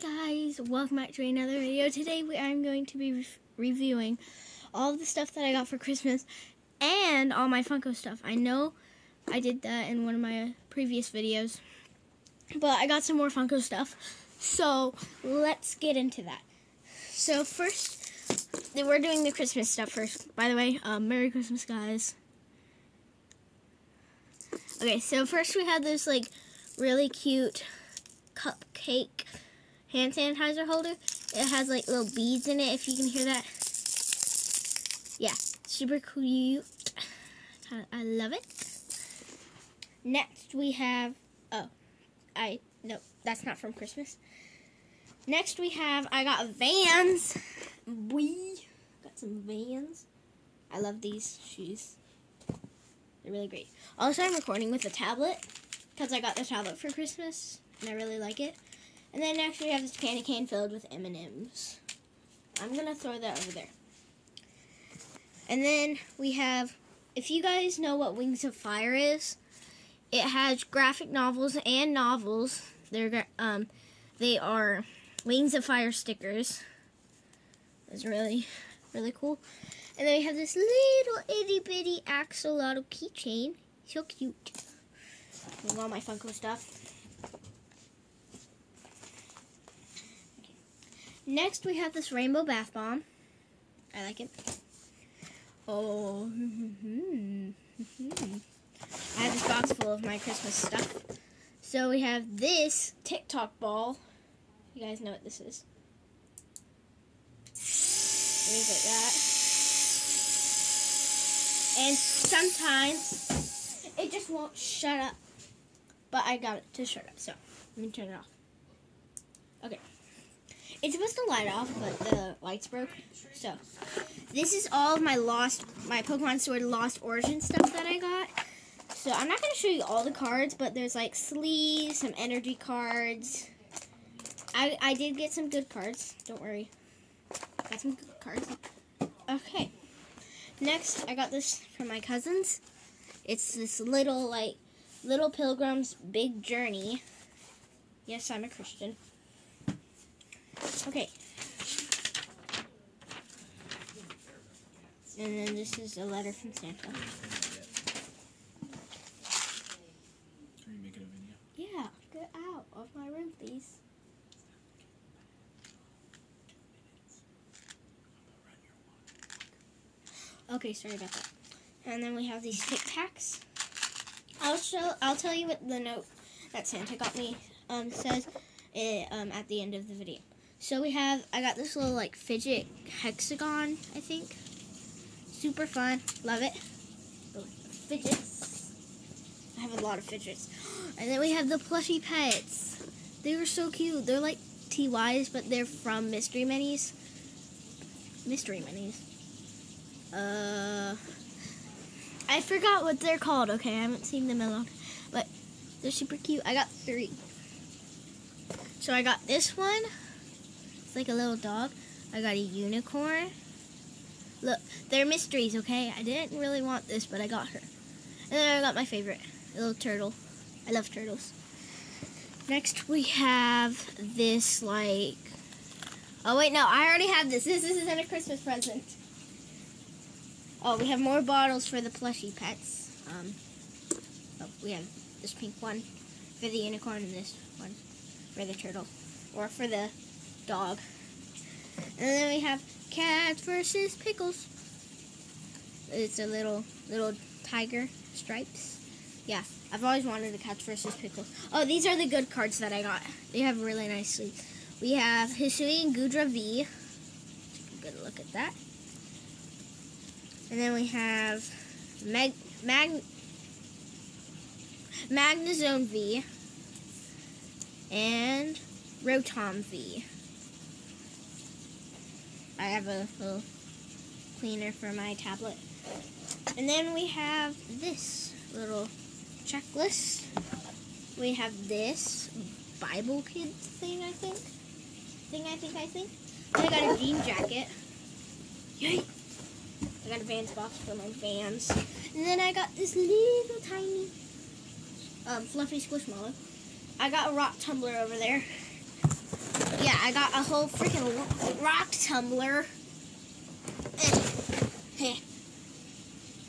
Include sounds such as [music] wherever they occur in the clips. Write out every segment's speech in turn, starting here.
Hey guys, welcome back to another video. Today we, I'm going to be re reviewing all the stuff that I got for Christmas and all my Funko stuff. I know I did that in one of my previous videos, but I got some more Funko stuff. So let's get into that. So first, we're doing the Christmas stuff first. By the way, um, Merry Christmas, guys. Okay, so first we have this like really cute cupcake hand sanitizer holder. It has like little beads in it, if you can hear that. Yeah, super cute. I love it. Next we have, oh, I, no, that's not from Christmas. Next we have, I got Vans. We got some Vans. I love these shoes. They're really great. Also, I'm recording with a tablet because I got the tablet for Christmas and I really like it. And then next we have this candy cane filled with M&Ms. I'm going to throw that over there. And then we have, if you guys know what Wings of Fire is, it has graphic novels and novels. They're um, they are Wings of Fire stickers. It's really, really cool. And then we have this little itty bitty axolotl keychain. So cute. And all my Funko stuff. Next, we have this rainbow bath bomb. I like it. Oh, [laughs] I have this box full of my Christmas stuff. So we have this TikTok ball. You guys know what this is. Like that. And sometimes it just won't shut up. But I got it to shut up, so let me turn it off. Okay. It's supposed to light off, but the lights broke. So, this is all of my lost, my Pokemon Sword Lost Origin stuff that I got. So, I'm not going to show you all the cards, but there's like sleeves, some energy cards. I, I did get some good cards. Don't worry. Got some good cards. Okay. Next, I got this from my cousins. It's this little, like, Little Pilgrim's Big Journey. Yes, I'm a Christian. Okay. And then this is a letter from Santa. Are you making a video? Yeah, get out of my room, please. Okay, sorry about that. And then we have these Tic Tacs. I'll show. I'll tell you what the note that Santa got me um, says it, um, at the end of the video. So we have, I got this little like fidget hexagon, I think. Super fun, love it. Fidgets. I have a lot of fidgets. [gasps] And then we have the plushy pets. They were so cute. They're like TYs, but they're from Mystery Minis. Mystery Minis. Uh, I forgot what they're called. Okay, I haven't seen them in a long but they're super cute. I got three. So I got this one. Like a little dog. I got a unicorn. Look, they're mysteries, okay? I didn't really want this, but I got her. And then I got my favorite, a little turtle. I love turtles. Next we have this like, oh wait, no, I already have this. This, this isn't a Christmas present. Oh, we have more bottles for the plushy pets. Um, oh, we have this pink one for the unicorn and this one for the turtle. Or for the dog. And then we have cats versus pickles. It's a little little tiger stripes. Yeah, I've always wanted a cats versus pickles. Oh, these are the good cards that I got. They have really nice sleeves. We have Hisui and Goodra V. Take a good look at that. And then we have Mag, Mag Magnezone V and Rotom V. I have a little cleaner for my tablet. And then we have this little checklist. We have this Bible Kids thing, I think. Thing, I think, I think. I got a jean jacket. Yay! I got a Vans box for my Vans. And then I got this little tiny um, fluffy squishmallow. I got a rock tumbler over there. Yeah, I got a whole freaking rock tumbler. [laughs]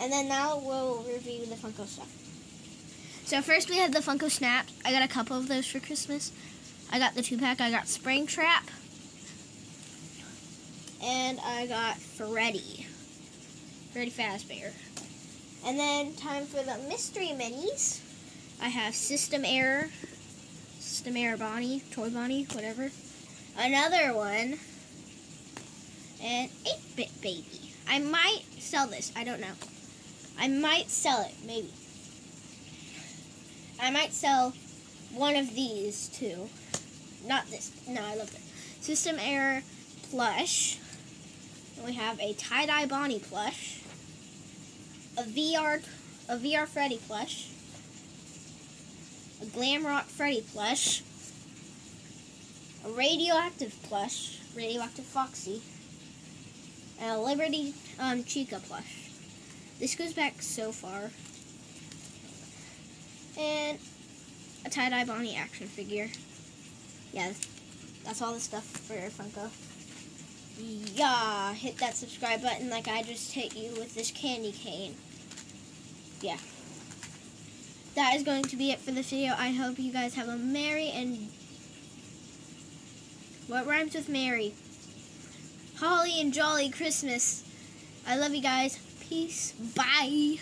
And then now we'll review the Funko stuff. So first we have the Funko Snaps. I got a couple of those for Christmas. I got the two pack. I got Springtrap. And I got Freddy. Freddy Fazbear. And then time for the mystery minis. I have System Error. System Error Bonnie. Toy Bonnie. Whatever. Another one. And 8-Bit Baby. I might sell this. I don't know. I might sell it. Maybe. I might sell one of these too. Not this. No, I love it. System Error plush. And we have a tie-dye Bonnie plush. A VR a VR Freddy plush. A Glam Rock Freddy plush. A radioactive plush, radioactive Foxy. And a Liberty um, Chica plush. This goes back so far and a tie-dye Bonnie action figure. Yeah, that's all the stuff for Funko. Yeah, hit that subscribe button like I just hit you with this candy cane. Yeah. That is going to be it for this video. I hope you guys have a merry and... What rhymes with merry? Holly and jolly Christmas. I love you guys. Peace. Bye.